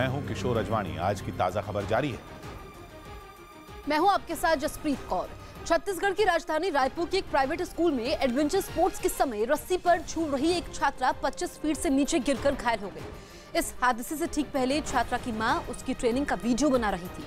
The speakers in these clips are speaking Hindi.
मैं हूँ किशोर अजवाणी। आज की ताज़ा खबर जारी है। मैं हूँ आपके साथ जसप्रीत कौर। छत्तीसगढ़ की राजधानी रायपुर के एक प्राइवेट स्कूल में एडवेंचर स्पोर्ट्स के समय रस्सी पर छू रही एक छात्रा 25 फीट से नीचे गिरकर घायल हो गई। इस हादसे से ठीक पहले छात्रा की माँ उसकी ट्रेनिंग का वीडियो बना रही थी।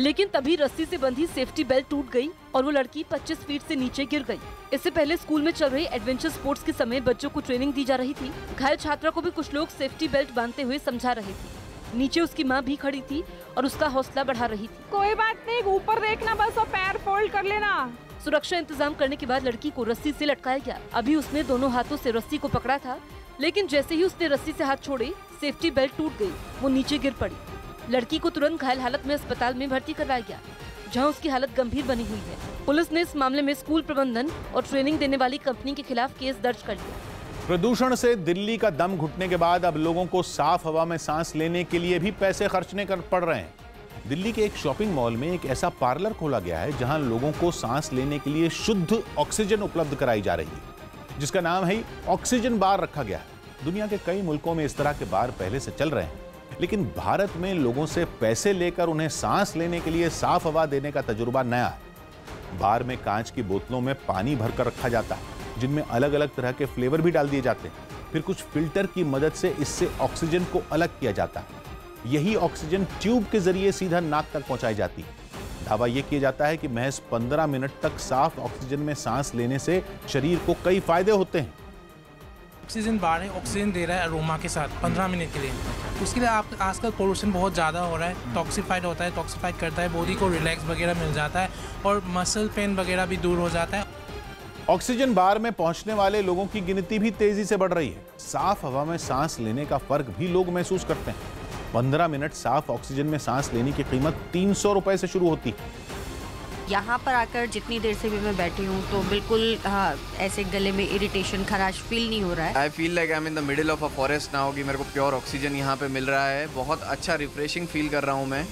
लेकिन तभी रस्सी से बंधी सेफ्टी बेल्ट टूट गई और वो लड़की 25 फीट से नीचे गिर गई। इससे पहले स्कूल में चल रही एडवेंचर स्पोर्ट्स के समय बच्चों को ट्रेनिंग दी जा रही थी। घायल छात्रा को भी कुछ लोग सेफ्टी बेल्ट बांधते हुए समझा रहे थे। नीचे उसकी माँ भी खड़ी थी और उसका हौसला बढ़ा रही थी। कोई बात नहीं ऊपर देखना बस और पैर फोल्ड कर लेना। सुरक्षा इंतज़ाम करने के बाद लड़की को रस्सी से लटकाया गया। अभी उसने दोनों हाथों से रस्सी को पकड़ा था लेकिन जैसे ही उसने रस्सी से हाथ छोड़े सेफ्टी बेल्ट टूट गई। वो नीचे गिर पड़ी। लड़की को तुरंत घायल हालत में अस्पताल में भर्ती करवाया गया, जहाँ उसकी हालत गंभीर बनी हुई है। पुलिस ने इस मामले में स्कूल प्रबंधन और ट्रेनिंग देने वाली कंपनी के खिलाफ केस दर्ज कर लिया। प्रदूषण से दिल्ली का दम घुटने के बाद अब लोगों को साफ़ हवा में सांस लेने के लिए भी पैसे खर्चने कर पड़ रहे हैं। दिल्ली के एक शॉपिंग मॉल में एक ऐसा पार्लर खोला गया है, जहाँ लोगों को सांस लेने के लिए शुद्ध ऑक्सीजन उपलब्ध कराई जा रही है, जिसका नाम है ऑक्सीजन बार रखा गया है। दुनिया के कई मुल्कों में इस तरह के बार पहले से चल रहे हैं। लेकिन भारत में लोगों से पैसे लेकर उन्हें सांस लेने के लिए साफ़ हवा देने का तजुर्बा नया। है बार में कांच की बोतलों में पानी भरकर रखा जाता है, जिनमें अलग अलग तरह के फ्लेवर भी डाल दिए जाते हैं। फिर कुछ फ़िल्टर की मदद से इससे ऑक्सीजन को अलग किया जाता है। यही ऑक्सीजन ट्यूब के ज़रिए सीधा नाक तक पहुंचाई जाती है। दावा यह किया जाता है कि महज 15 मिनट तक साफ़ ऑक्सीजन में सांस लेने से शरीर को कई फ़ायदे होते हैं। ऑक्सीजन बार है, ऑक्सीजन दे रहा है अरोमा के साथ 15 मिनट के लिए। उसके लिए आप आजकल पोल्यूशन बहुत ज़्यादा हो रहा है। टॉक्सीफाइड होता है टॉक्सीफाइड करता है बॉडी को रिलैक्स वगैरह मिल जाता है और मसल पेन वगैरह भी दूर हो जाता है। ऑक्सीजन बार में पहुँचने वाले लोगों की गिनती भी तेज़ी से बढ़ रही है। साफ़ हवा में सांस लेने का फ़र्क भी लोग महसूस करते हैं। पंद्रह मिनट साफ़ ऑक्सीजन में सांस लेने की कीमत तीन सौ रुपए से शुरू होती है। यहाँ पर आकर जितनी देर से भी मैं बैठी हूँ तो बिल्कुल हाँ, ऐसे गले में इरिटेशन खराश फील नहीं हो रहा है। I feel like I am in the middle of a forest now कि मेरे को प्योर ऑक्सीजन यहाँ पे मिल रहा है। बहुत अच्छा रिफ्रेशिंग फील कर रहा हूँ मैं।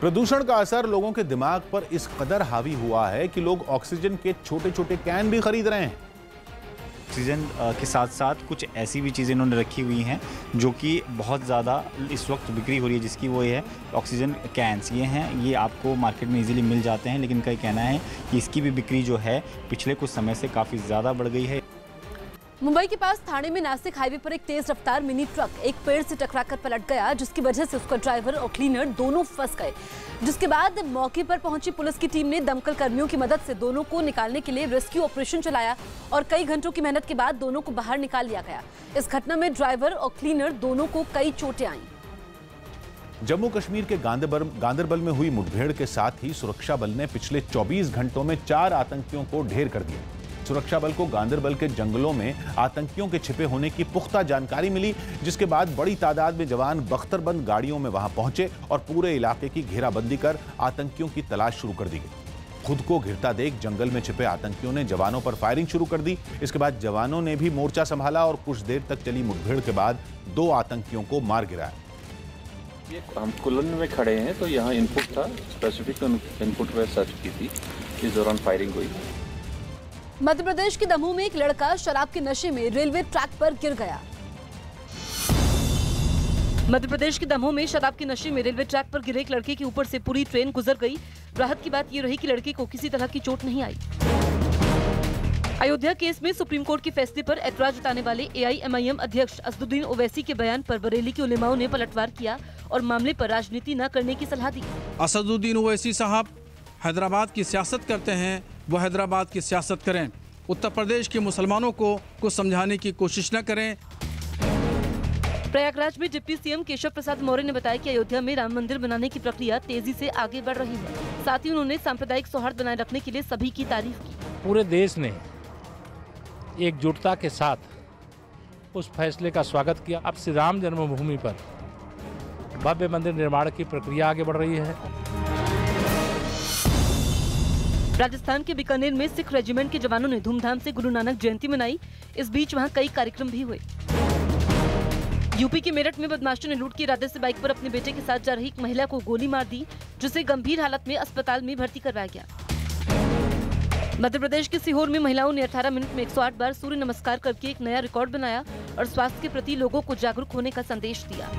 प्रदूषण का असर लोगों के दिमाग पर इस कदर हावी हुआ है कि लोग ऑक्सीजन के छोटे छोटे कैन भी खरीद रहे हैं। ऑक्सीजन के साथ साथ कुछ ऐसी भी चीज़ें इन्होंने रखी हुई हैं जो कि बहुत ज़्यादा इस वक्त बिक्री हो रही है, जिसकी वो ये है ऑक्सीजन कैंस ये हैं, ये आपको मार्केट में इजीली मिल जाते हैं, लेकिन कई कहना है कि इसकी भी बिक्री जो है पिछले कुछ समय से काफ़ी ज़्यादा बढ़ गई है। मुंबई के पास थाने में नासिक हाईवे पर एक तेज रफ्तार मिनी ट्रक एक पेड़ से टकराकर पलट गया, जिसकी वजह से उसका ड्राइवर और क्लीनर दोनों फंस गए। जिसके बाद मौके पर पहुँची पुलिस की टीम ने दमकल कर्मियों की मदद से दोनों को निकालने के लिए रेस्क्यू ऑपरेशन चलाया और कई घंटों की मेहनत के बाद दोनों को बाहर निकाल लिया गया। इस घटना में ड्राइवर और क्लीनर दोनों को कई चोटें आई। जम्मू कश्मीर के गांधरबल में हुई मुठभेड़ के साथ ही सुरक्षा बल ने पिछले 24 घंटों में चार आतंकियों को ढेर कर दिया। सुरक्षा बल को गांधरबल के जंगलों में आतंकियों के छिपे होने की पुख्ता जानकारी मिली, जिसके बाद बड़ी तादाद में जवान बख्तरबंद गाड़ियों में वहाँ पहुँचे और पूरे इलाके की घेराबंदी कर आतंकियों की तलाश शुरू कर दी गई। खुद को घिरता देख जंगल में छिपे आतंकियों ने जवानों पर फायरिंग शुरू कर दी। इसके बाद जवानों ने भी मोर्चा संभाला और कुछ देर तक चली मुठभेड़ के बाद दो आतंकियों को मार गिराया। हम कुलन में खड़े हैं तो यहाँ इनपुट था। स्पेसिफिक इनपुट पे सर्च की थी। इस दौरान फायरिंग हुई। मध्य प्रदेश के दमोह में एक लड़का शराब के नशे में रेलवे ट्रैक पर गिर गया। मध्य प्रदेश के दमोह में शराब के नशे में रेलवे ट्रैक पर गिरे एक लड़के के ऊपर से पूरी ट्रेन गुजर गई। राहत की बात ये रही कि लड़के को किसी तरह की चोट नहीं आई। अयोध्या केस में सुप्रीम कोर्ट के फैसले पर ऐतराज जताने वाले एआईएमआईएम अध्यक्ष असदुद्दीन ओवैसी के बयान पर बरेली के उलेमाओं ने पलटवार किया और मामले पर राजनीति न करने की सलाह दी। असदुद्दीन ओवैसी साहब, हैदराबाद की सियासत करते हैं वो हैदराबाद की सियासत करें। उत्तर प्रदेश के मुसलमानों को कुछ समझाने की कोशिश न करें। प्रयागराज में डिप्टी सीएम केशव प्रसाद मौर्य ने बताया कि अयोध्या में राम मंदिर बनाने की प्रक्रिया तेज़ी से आगे बढ़ रही है। साथ ही उन्होंने सांप्रदायिक सौहार्द बनाए रखने के लिए सभी की तारीफ़ की। पूरे देश ने एकजुटता के साथ उस फैसले का स्वागत किया। अब श्री राम जन्मभूमि पर भव्य मंदिर निर्माण की प्रक्रिया आगे बढ़ रही है। राजस्थान के बीकानेर में सिख रेजिमेंट के जवानों ने धूमधाम से गुरु नानक जयंती मनाई। इस बीच वहाँ कई कार्यक्रम भी हुए। यूपी के मेरठ में बदमाशों ने लूट के इरादे से बाइक पर अपने बेटे के साथ जा रही एक महिला को गोली मार दी, जिसे गंभीर हालत में अस्पताल में भर्ती करवाया गया। मध्य प्रदेश के सीहोर में महिलाओं ने 18 मिनट में 108 बार सूर्य नमस्कार करके एक नया रिकॉर्ड बनाया और स्वास्थ्य के प्रति लोगों को जागरूक होने का संदेश दिया।